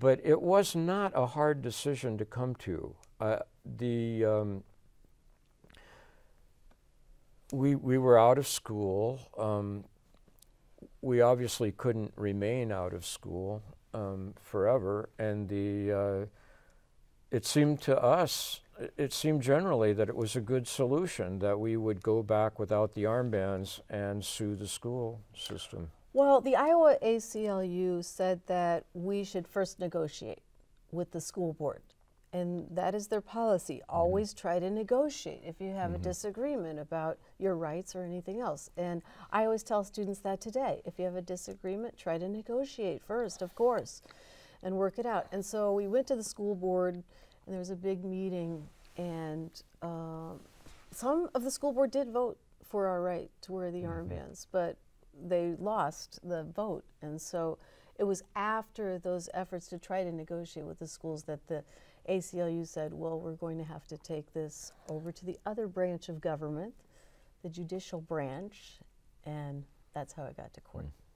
but it was not a hard decision to come to. Uh, the um, we we were out of school. Um, we obviously couldn't remain out of school um, forever, and the uh, it seemed to us, it seemed generally that it was a good solution that we would go back without the armbands and sue the school system. Well, the Iowa ACLU said that we should first negotiate with the school board. And that is their policy. Mm-hmm. Always try to negotiate if you have mm-hmm. a disagreement about your rights or anything else. And I always tell students that today. If you have a disagreement, try to negotiate first, of course, and work it out. And so we went to the school board, and there was a big meeting, and uh, some of the school board did vote for our right to wear the mm-hmm. armbands, but they lost the vote. And so it was after those efforts to try to negotiate with the schools that the ACLU said, well, we're going to have to take this over to the other branch of government, the judicial branch, and that's how it got to court. Mm.